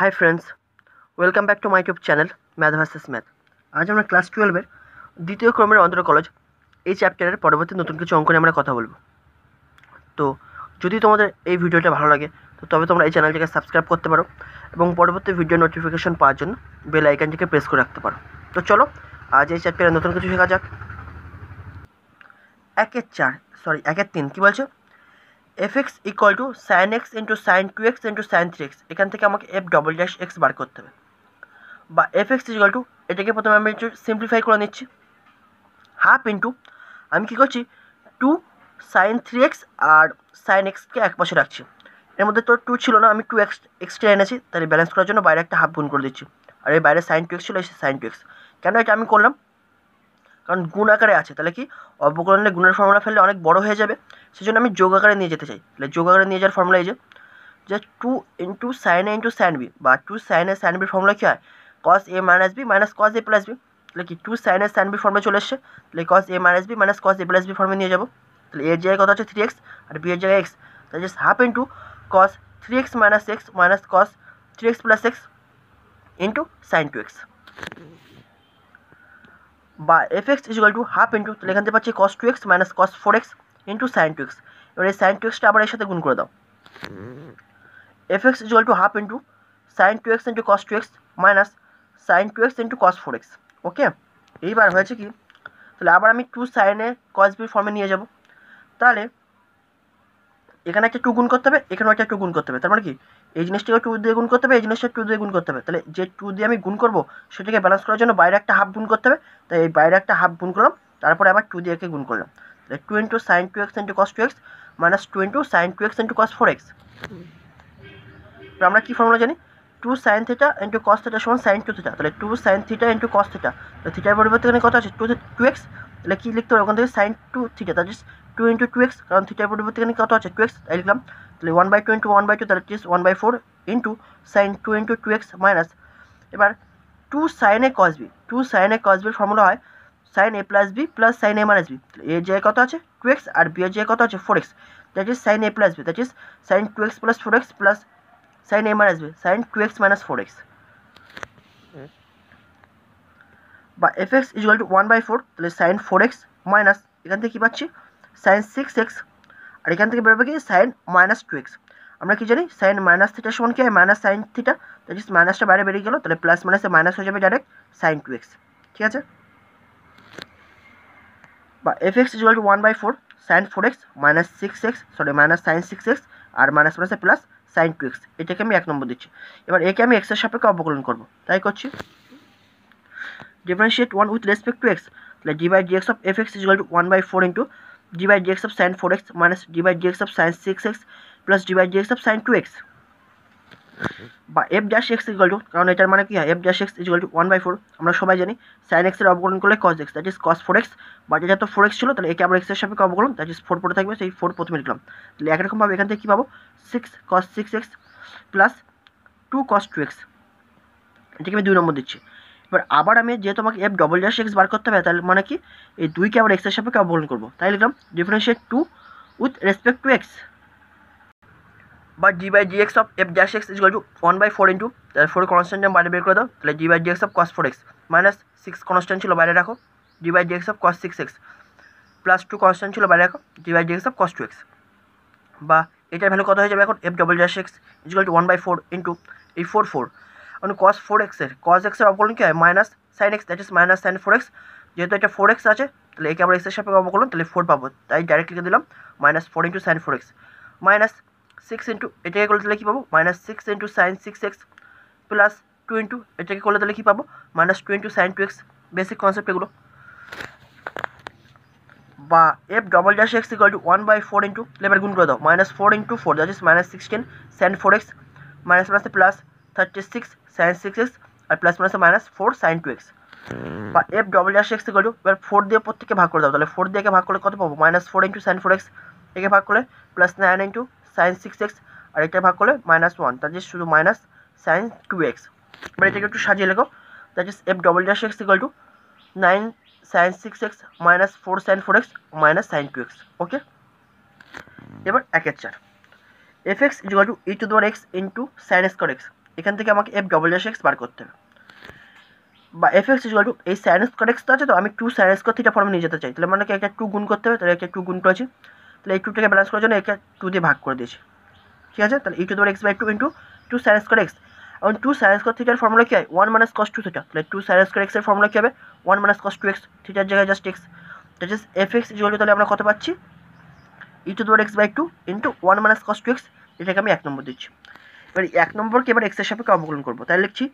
Hi friends welcome back to my YouTube channel math versus math আজ আমরা class টুয়েলভের দ্বিতীয় ক্রমের অন্তর কলেজ এই চ্যাপ্টারের পরবর্তী নতুন কিছু অঙ্ক নিয়ে আমরা কথা বলব। তো যদি তোমাদের এই ভিডিওটা ভালো লাগে, তো তবে তোমরা এই চ্যানেলটিকে সাবস্ক্রাইব করতে পারো এবং পরবর্তী ভিডিও নোটিফিকেশন পাওয়ার জন্য বেল আইকনটিকে প্রেস করে রাখতে পারো। তো চলো, আজ এই চ্যাপ্টারে নতুন কিছু শেখা যাক। একের চার সরি একের তিন, কী বলছো? F X equal to sine X into sine two X into sine three X এখান থেকে আমাকে এফ ডবল ড্যাশ এক্স বার করতে হবে। বা এফ এক্স ইকুয়াল টু এটাকে প্রথমে আমি একটু সিম্পলিফাই করে নিচ্ছি। হাফ ইন্টু আমি কী করছি? টু সাইন থ্রি এক্স আর সাইন এক্সকে এক পাশে রাখছি। এর মধ্যে তো টু ছিল না, আমি টু এক্স এক্সট্রা এনেছি, তাহলে ব্যালেন্স করার জন্য বাইরে একটা হাফ গুণ করে দিচ্ছি। আর এই বাইরে সাইন টু এক্স ছিল সাইন টু এক্স কেন এটা আমি করলাম? কারণ গুণ আকারে আছে, তাহলে কি? অবকলনে গুণের ফর্মুলা ফেললে অনেক বড় হয়ে যাবে। সেই জন্য আমি যোগ আকারে নিয়ে যেতে চাই। তাহলে যোগ আকারে নিয়ে যাওয়ার ফর্মুলা এই যে যে two into sine A into sine B বা টু সাইন এ সাইন বির ফর্মুলা কী হয়? Cos A minus B minus cos A plus B তাহলে কি two sine A sine B ফর্মে চলে এসছে। তাহলে cos A minus B minus cos A plus B ফর্মে নিয়ে যাব। তাহলে এর জায়গায় কত হচ্ছে থ্রি এক্স আর বি এর জায়গায় এক্স তাহলে just half into cos three X minus X minus cos three X plus X into sine two X বা F X equal to half into তাহলে এখান থেকে পাচ্ছি cos two X minus cos four X into sine two X এবার এই sign two extra আবার এর সাথে গুণ করে দাও। F X equal to half into sine two X into cos two X minus sine two X into cos four X okay এইবার হয়েছে কি? তাহলে আবার আমি টু সাইনে কস বির ফর্মে নিয়ে যাব। তাহলে এখানে একটা টু গুণ করতে হবে, এখানেও একটা টু গুণ করতে হবে। তার মানে কি? এই জিনিসটাকে টু দিয়ে গুণ করতে হবে, এই জিনিসটা টু দিয়ে গুণ করতে হবে। তাহলে যে টু দিয়ে আমি গুণ করব, সেটাকে ব্যালেন্স করার জন্য বাইরে একটা হাফ গুণ করতে হবে। তাই এই বাইরে একটা হাফ গুণ করলাম, তারপরে আবার টু দিয়ে একে গুণ করলাম। তাহলে two into sine two X into cos two X minus two into sine two X into cos four X আমরা কী ফর্মুলা জানি? Two sine theta into cos theta সমান সাইন টু থিটা তাহলে two sine theta into cos theta তাহলে থিটার পরিবর্তে এখানে কত আছে? টু টু এক্স তাহলে কী লিখতে হবে? ওখান থেকে সাইন টু থিটা তাহলে টু ইন্টু টু এক্স কারণ থিটার পরিবর্তে এখানে কত আছে টু এক্স তাই লিখলাম তাহলে one by two into one by two তাহলে is one by four into sine two into two X minus এবার two sine A cos B two sine A cos বির ফর্মুলা হয় sine A plus B plus sine A minus B এ জায়গায় কত আছে? Two x আর B এর জায়গায় কত আছে? Four X that is sine A plus B that is sine two X plus four X plus sine A minus B sine two X minus four X বা F X equal to one by four তাহলে sine four x minus এখান থেকে কী পাচ্ছি? Sign six x আর এখান থেকে বেরোবে কি? Sign minus two x আমরা কি জানি? সাইন মাইনাস থিটার সমান কি হয়? মাইনাস সাইন থিটা ইজ মাইনাসটা বাইরে বেরিয়ে গেল, তাহলে প্লাস মাইনাসে মাইনাস হয়ে যাবে ডাইরেক্ট সাইন টু এক্স ঠিক আছে? বা F X equal to one by four sine four X minus six X sorry minus sine six X R minus মাইনাসে প্লাস সাইন টু এক্স এটাকে আমি এক নম্বর দিচ্ছি। এবার একে আমি এক্সের সাপেক্ষে অবকলন করব। তাই করছি। Differentiate one with respect to X তাহলে D by DX of F X equal to one by four into D by DX of sine four X minus D by DX of sine six X plus D by DX of sine two X বা F dash X equal to কারণ এটার মানে কি হয়? F dash X equal to one by four আমরা সবাই জানি সাইন এক্সের অবকলন করলে cos X that is cos four X বা যেটা তো ফোর এক্স ছিল, তাহলে একে আবার এক্সের সাপেক্ষে অবকলন দ্যাট ইজ ফোর পরে থাকবে, সেই ফোর প্রথমে লিখলাম। তাহলে একরকমভাবে এখান থেকে কী পাবো? Six cos six X plus two cos two X এটাকে আমি দুই নম্বর দিচ্ছি। এবার আবার আমি যেহেতু আমাকে এফ ডবল ড্যাশ এক্স বার করতে হবে, তাহলে মানে কি? এই দুইকে আবার এক্সের সাপেক্ষে অবকলন করব। তাই লিখলাম differentiate two with respect to X বা D by D X of F dash X is to one by four into তাহলে ফোর কনস্ট্যান্ট বাইরে বের করে দাও, তাহলে D by D X of cos four X minus six constant ছিল বাইরে রাখো D by D X of cos six X plus two constant ছিল বাইরে রাখো D by D X of cos two X বা এটার ভ্যালু কত হয়ে যাবে এখন? F double dash x is to one by four into এই ফোর ফোর মানে কস ফোর এক্সের কস এক্সের অবকলন কী হয়? Minus sine x that is minus sine four x যেহেতু এটা ফোর এক্স আছে, তাহলে একে আবার এক্সের সাপেক্ষে অবকলন, তাহলে ফোর পাবো। তাই ডাইরেক্ট লিখে দিলাম minus four into sine four x minus six into এটাকে করলে তাহলে কী পাবো? Minus six into sine six x plus two into এটাকে করলে তাহলে কী পাবো? Minus two into sine two x basic concept এগুলো। বা f double dash x equal to one by four into এবার গুণ করে দাও। Minus four into four that is minus sixteen sine four x minus মাইনাসে plus thirty six sine six x আর plus মাইনাসে minus four sine two x বা f double dash x equal to এবার four দিয়ে প্রত্যেককে ভাগ করে দাও তাহলে ফোর দিয়ে ভাগ করলে কত পাবো? Minus four into sine four x একে ভাগ করলে plus nine into sine six x আর এটা ভাগ করলে মাইনাস ওয়ান দ্যাট ইজ শুধু মাইনাস সাইন টু এক্স এবার এটাকে একটু সাজিয়ে লেখো that is f double dash x equal to nine sine six x minus four sine four x minus sine two x okay এবার একের চার। F x equal to e to the power x into sine কর x এখান থেকে আমাকে F double dash x বার করতে হবে। বা এফ এক্স ইজুয়াল টু এই সাইন স্কোয়ার এক্স তো আছে, তো আমি টু সাইন স্কোয়ার থিটা ফর্মে নিয়ে যেতে চাই। তাহলে মানে একটা টু গুণ করতে হবে, তাহলে একটা টু গুণ করেছি। তাহলে এই টুটাকে ব্যালেন্স করার জন্য একে টু দিয়ে ভাগ করে দিয়েছি। ঠিক আছে? তাহলে e to the power x by two into two sine square x এবং টু সাইন স্কোয়ার থিটার ফর্মুলা কী হয়? One minus cos two theta তাহলে টু সাইন স্কোয়ার এক্সের ফর্মুলা কী হবে? One minus cos two x থিটার জায়গায় just x that is f x equal to তাহলে আমরা কত পাচ্ছি? E to the power x by two into one minus cos two x এটাকে আমি এক নম্বর দিচ্ছি। এবার এক নম্বরকে এবার এক্সের সাপেক্ষে অবকলন করব। তাহলে লিখছি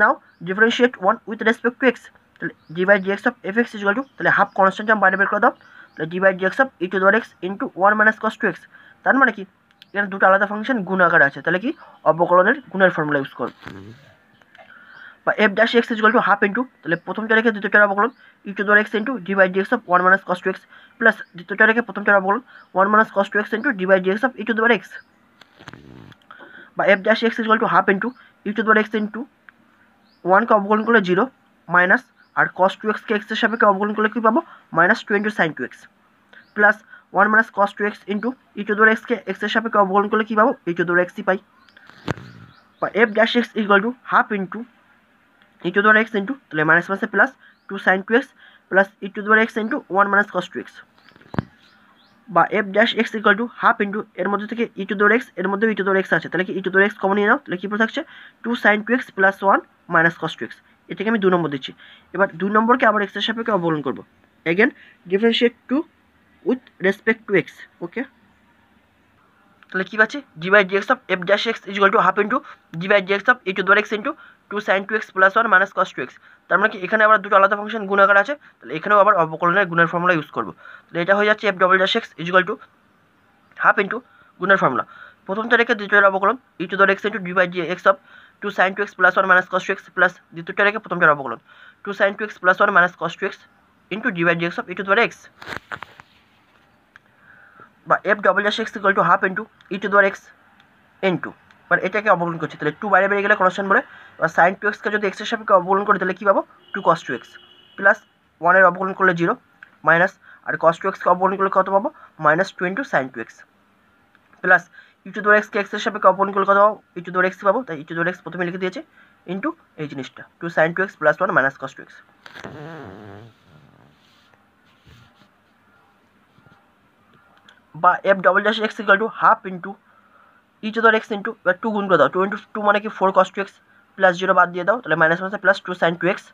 now differentiate one with respect to x তাহলে d by d x of f x equal to তাহলে হাফ কনস্ট্যান্ট আমি বাইরে বের করে দাও, তাহলে d by d x of e to the power x into one minus cos two x তার মানে কি? এখানে দুটো আলাদা ফাংশন গুণ আকার আছে, তাহলে কি? অবকলনের গুণের ফর্মুলা ইউজ করব বা f dash x equal to half into তাহলে প্রথমটা রেখে দ্বিতীয়টার অবকলন e to the power x into d by d x of one minus cos two x plus দ্বিতীয়টা রেখে প্রথমটার অবকলন one minus cos two x into d by d x of e to the power x বা f dash x equal to half into e to the power x into ওয়ানকে অবকলন করলে zero minus আর cos two এক্সকে এক্সের সাপেক্ষে অবকলন করলে কী পাবো? Minus two into sine two x plus one minus cos two x into e to the power এক্সকে এক্সের সাপেক্ষে অবকলন করলে কী পাবো? ই টু দোর এক্সই পাই। বা f dash x equal to half into e to the power x into তাহলে মাইনাস মাসে plus two sine two x plus e to the power x into one minus cos two x বা f dash x equal to half into এর মধ্যে থেকে ই to দোর এক্সের মধ্যে ই to দোর এক্স আছে। তাহলে কি e to the power x common নিয়ে নাও? তাহলে কী পড়ে থাকছে two sine two x plus one minus cos two x এটাকে আমি দু নম্বর দিচ্ছি। এবার দুই নম্বরকে আবার এক্সের সাপেক্ষে অবলম্বন করব। Again differentiate two with respect to x okay তাহলে কী পাচ্ছি? D d x of f dash x equal to half into d by d x of e to the power x into two sine two x plus one minus cos two x তার মানে কি, এখানে আবার দুটো আলাদা function গুণাকার আছে, তাহলে এখানেও আবার অবকলনের গুণের ফর্মুলা ইউজ করব। তাহলে এটা হয়ে যাচ্ছে f double dash x equal to half into গুণের ফর্মুলা প্রথমটা রেখে দ্বিতীয়টার অবকলন e to the power x into d by d x of two sine two x plus one minus cos two x plus দ্বিতীয়টা রেখে প্রথমটার অবকলন two sine two x plus one minus cos two x into d by d x of e to the power x বা f double dash x equal to half into e to the power x into এবার এটাকে অবকলন করছি। তাহলে two বাইরে বেরিয়ে গেলে constant বলে বা সাইন টু এক্সকে যদি এক্সের সাপেক্ষে অবকলন করি, তাহলে কী পাবো? Two cos two x plus ওয়ানের অবকলন করলে জিরো মাইনাস আর কস টু এক্সকে অবকলন করলে কত পাবো? Minus two into sine two x plus e to the power এক্সকে এক্সের সাপেক্ষে অবকলন করলে কত পাবো? ই টু দোর এক্স পাবো। তাই ই টু দোর এক্স প্রথমে লিখে দিয়েছে ইন্টু এই জিনিসটা। Two sine two x plus one minus cos two x বা F double dash x equal to half into e to the x into এবার টু গুণ করে দাও টু ইন্টু টু মানে কি four cos two x plus zero বাদ দিয়ে দাও, তাহলে মাইনাস মাইনাসে plus two sine two x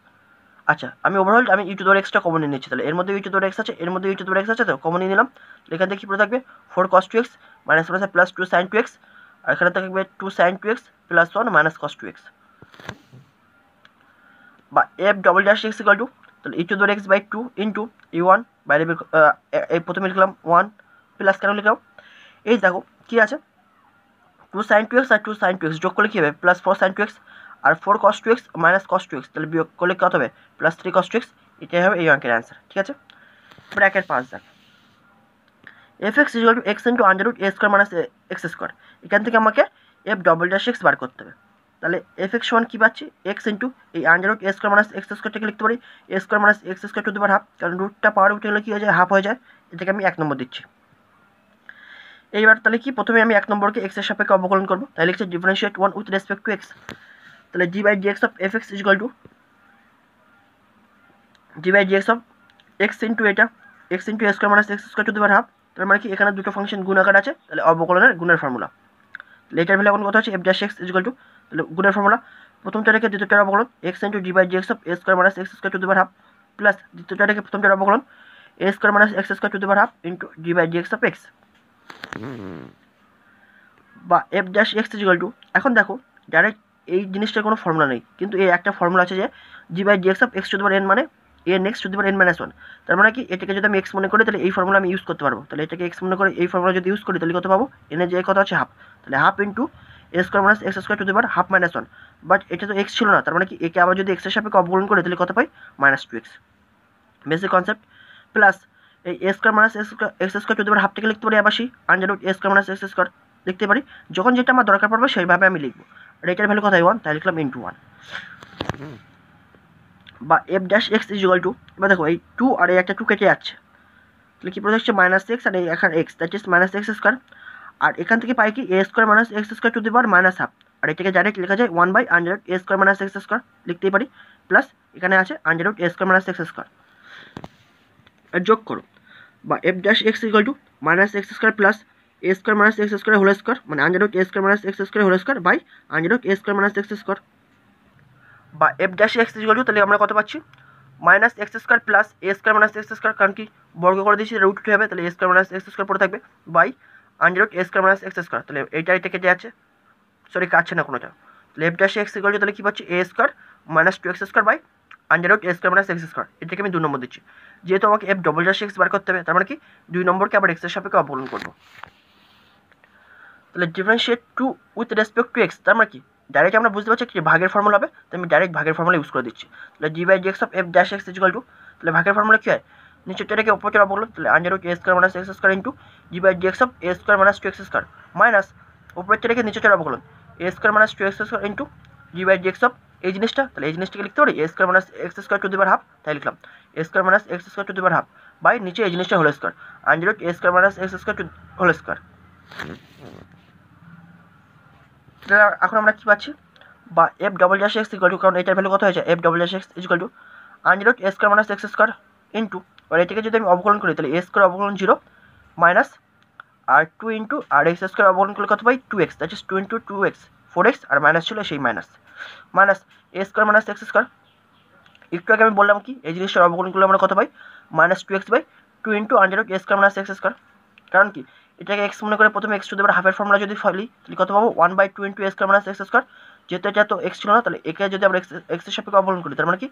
আচ্ছা আমি ওভারঅল আমি ই টু দর এক্সটা কমন নিয়ে নিচ্ছি, তাহলে এর মধ্যে ই টু এক্স আছে, এর মধ্যে ই টু এক্স আছে, তো কমন নিলাম। এখান থেকে কী পড়ে থাকবে? Four cos two x minus মাইনাসে plus two sine two x আর এখানে থাকবে two sine two x plus one minus cos two x বা f double dash x equal to তাহলে e to the power x by two into e one বাইরে প্রথমে লিখলাম one plus কেন লিখলাম? এই দেখো, কী আছে? টু সাইন টু আর টু সাইন টু যোগ করলে কী হবে? প্লাস ফোর সাইন টু আর four cos two x minus cos two x তাহলে বিয়োগ করলে কত হবে? Plus three cos two x এটাই হবে এই অঙ্কের অ্যান্সার ঠিক আছে? ব্র্যাকেট পাঁচ দেখ। F x equal to x into under root a square minus x square এখান থেকে আমাকে এফ ডবল ড্যাশ এক্স বার করতে হবে। তাহলে এফ এক্স ওয়ান কী পাচ্ছি? এক্স ইন্টু এই under root a square minus x স্কোয়ারটাকে লিখতে পারি। A square minus x square to দুবার হাফ কারণ রুটটা পাওয়ার উঠে গেলে কী হয়ে যায়? হাফ হয়ে যায়। এটাকে আমি এক নম্বর দিচ্ছি। এইবার তাহলে কি? প্রথমে আমি এক নম্বরকে এক্সের সাপেক্ষে অবকলন করব। তাহলে লিখছে differentiate one with respect to x তাহলে d by d x of f x equal to d by d x of x into এটা x into square minus x square to the power half তার মানে কি? এখানে দুটো function গুণাকার আছে। তাহলে অবকলনের গুণের ফর্মুলা তাহলে এটার ভ্যালু এখন কথা হচ্ছে f dash x equal to তাহলে গুণের ফর্মুলা প্রথমটা রেখে দ্বিতীয়টার অবকলন x into d by d x of a square minus x square to the power half plus দ্বিতীয়টা রেখে প্রথমটার অবকলন a square minus x square to the power half into d by d x of x বা f dash x equal to এখন দেখো direct এই জিনিসটার কোনো ফর্মুলা নেই, কিন্তু এই একটা ফর্মুলা আছে যে d by d x of x to n মানে n x to the power n minus one তার মানে কি? এটাকে যদি আমি এক্স মনে করি, তাহলে এই ফর্মুলা আমি ইউজ করতে পারব। তাহলে এটাকে এক্স মনে করে এই ফর্মুলা যদি ইউজ করি, তাহলে কত পাবো? এনে যে কত আছে হাফ তাহলে half into a square minus x square to the power half minus one but এটা তো এক্স ছিল না, তার মানে কি? একে আবার যদি এক্সের সাপেক্ষে অবকলন করে, তাহলে কত পাই? Minus two x basic concept plus এই a square minus x x square to half থেকে লিখতে পারি আবার সেই under root a square minus x square লিখতে পারি, যখন যেটা আমার দরকার পড়বে সেইভাবে আমি লিখব। আর এটার ভ্যালু কোথায় ওয়ান তাই লিখলাম ইন্টু ওয়ান বা f dash x equal to এবার দেখো এই টু আর এই একটা টু কেটে যাচ্ছে। তাহলে কী পড়ে যাচ্ছে? মাইনাস এক্স আর এই এখানে x that is minus x square আর এখান থেকে পাই কি? A square minus x square to the power minus half আর এটাকে ডাইরেক্ট লেখা যায় one by under a square minus x square লিখতেই পারি। প্লাস এখানে আছে under a square minus x square যোগ করো। বা f dash x equal to minus x square plus a square minus x square whole square মানে under a square minus x square whole square by under a square minus x square বা f dash x equal to তাহলে আমরা কত পাচ্ছি? Minus x square plus a square minus x square কারণ কি? বর্গ করে দিয়েছি রুট উঠে যাবে তাহলে a square minus x square পড়ে থাকবে by under a square minus x square তাহলে এইটা এটা কেটে যাচ্ছে। সরি কাটছে না কোনোটা। তাহলে f dash x equal to তাহলে কী পাচ্ছি? A square minus two x square by under a square minus x square এটাকে আমি দু নম্বর দিচ্ছি। যেহেতু আমাকে এফ ডবল ড্যাশ এক্স বার করতে হবে, তার মানে কি? দুই নম্বরকে আবার এক্সের সাপেক্ষে অবলম্বন করব। তাহলে differentiate two with respect to x তার মানে কি? ডাইরেক্ট আমরা বুঝতে পারছি কি ভাগের ফর্মুলা হবে, তো আমি ডাইরেক্ট ভাগের ফর্মুলা ইউজ করে দিচ্ছি। তাহলে g by g x of f dash x equal to তাহলে ভাগের ফর্মুলা কী হয়? নিচেরটাকে অপরটা বলল তাহলে under a square minus x square into g by g x of a square minus two x square minus উপরেরটাকে নিচেরটা বলুন a square minus two x square into g by g x of এই জিনিসটা, তাহলে এই জিনিসটাকে লিখতে পারি a square minus x square to half তাই লিখলাম। A square minus x square to half by নিচে এই জিনিসটা whole square under root a square minus x square to whole square তাহলে এখন আমরা কী পাচ্ছি? বা f double dash x equal to কারণ এটার ভ্যালু কত হয়েছে? F double dash x equal to under root a square minus x square into আর এটাকে যদি আমি অবকলন করি, তাহলে এ স্কোয়ার অবকলন জিরো মাইনাস আর টু ইন্টু আর এক্স স্কোয়ার অবকলন করলে কত পাই? Two x that is two into two x four x R minus ছিল সেই minus minus a square minus x square একটু আগে আমি বললাম কি, এই জিনিসটার অবকলন করলে আমরা কত পাই? Minus two x by two into under a square minus x square কারণ কি, এটাকে এক্স মনে করে প্রথমে এক্স টু দেবার হাফের ফর্মুলা যদি ফলি, তাহলে কত পাবো? One by two into a square minus x square যেহেতু এটা তো এক্স ছিল না, তাহলে একে যদি আমরা এক্স এক্সের সাপেক্ষে অবলন করি, তার মানে কি?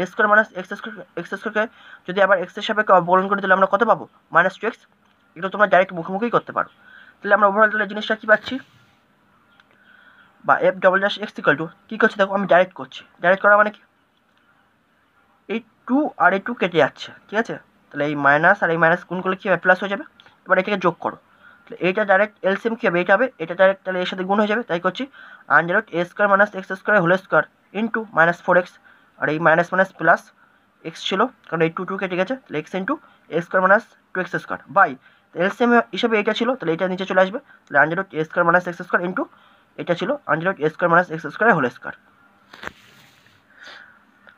A square minus x square x স্কোয়ারকে যদি আবার এক্সের সাপেক্ষে অবলন করি, তাহলে আমরা কত পাবো? মাইনাস টু এক্স এটা তোমরা ডাইরেক্ট মুখোমুখি করতে পারো। তাহলে আমরা ওভারঅল তাহলে জিনিসটা কী পাচ্ছি? বা f double dash x equal to কী করছি দেখো, আমি ডাইরেক্ট করছি। ডাইরেক্ট করা মানে কি? এই টু আর এই টু কেটে যাচ্ছে, ঠিক আছে? তাহলে এই মাইনাস আর এই মাইনাস গুণ করলে কী হবে? প্লাস হয়ে যাবে। এবার এটাকে যোগ করো। তাহলে এইটা ডাইরেক্ট এলসিএম কী হবে? এটা হবে। এটা ডাইরেক্ট তাহলে এর সাথে গুণ হয়ে যাবে। তাই করছি under a square minus x square whole square into minus four x আর এই মাইনাস মাইনাস প্লাস এক্স ছিল, কারণ এই টু টু কেটে গেছে। তাহলে x into a square minus two x square by LCM হিসেবে এটা ছিল, তাহলে এটা নিচে চলে আসবে। তাহলে under a square minus x square into এটা ছিল under a square minus x square whole square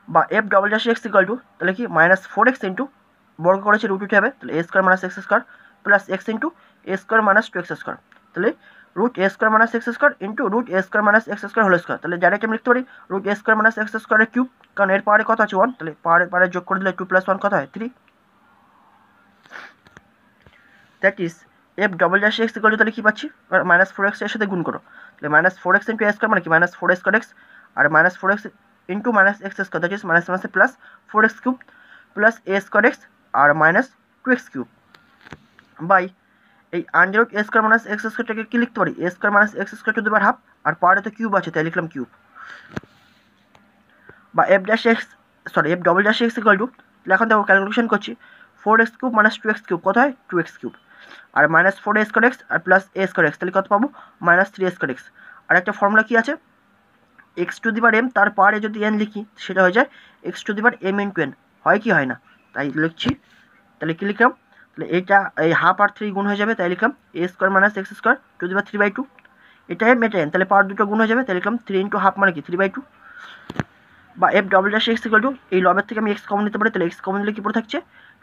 বা f double dash x equal to তাহলে কি মাইনাস ফোর এক্স ইন্টু বর্গ করেছে রুট উঠে হবে, তাহলে a square minus x square plus x into a square minus two x square তাহলে root a square minus x square into root a square minus x square whole square তাহলে direct আমি লিখতে পারি root a square minus x স্কোয়ারের cube কারণ এর পারে কত আছে ওয়ান তাহলে পারে পারে যোগ করে দিলে টু প্লাস ওয়ান কত হয়? Three that is f double dash x equal to তাহলে কী পাচ্ছি? মাইনাস ফোর এক্সের সাথে গুণ করো। তাহলে minus four x into square মানে কি? Minus four square x R minus four x into minus x square that is minus মাইনাসে plus four x cube plus a square x R minus two x cube by এই under a square minus x স্কোয়ারটাকে কী লিখতে পারি? A square minus x square to দেবার half আর পাওয়ারে তো cube আছে, তাই লিখলাম কিউব বা f dash x sorry f double dash x equal to এখন দেখো ক্যালকুলেশন করছি। Four x cube minus two x cube কত হয়? টু এক্স কিউব আর মাইনাস ফোর এস এক্স আর প্লাস এ স্কোয়ার এক্স তাহলে কত পাবো? মাইনাস থ্রি স্কোয়ার এক্স আর একটা ফর্মুলা কী আছে? এক্স টু দিবার এম তার পারে যদি এন লিখি, সেটা হয়ে যায় এক্স টু দিবার এম ইন্টু এন হয় কি, হয় না? তাই লিখছি। তাহলে কী লিখলাম? তাহলে এইটা এই হাফ আর থ্রি গুণ হয়ে যাবে, তাই লিখলাম a square minus x square to দিবার থ্রি বাই টু এটা এম এটা এন তাহলে পাওয়ার দুটো গুণ হয়ে যাবে, তাই লিখলাম থ্রি ইন্টু হাফ মানে কি? থ্রি বাই টু বা f double dash x equal to এই লবের থেকে আমি এক্স কমন নিতে পারি, তাহলে এক্স কমন নিলে কী পড়ে থাকছে?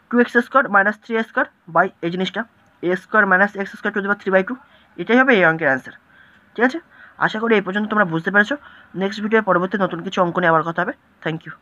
Two x square minus three square by এই জিনিসটা। A square minus x square to দেবার থ্রি বাই টু এটাই হবে এই অঙ্কের অ্যান্সার ঠিক আছে? আশা করি এই পর্যন্ত তোমরা বুঝতে পেরেছ। নেক্সট ভিডিওর পরবর্তী নতুন কিছু অঙ্ক নিয়ে আবার কথা হবে। Thank you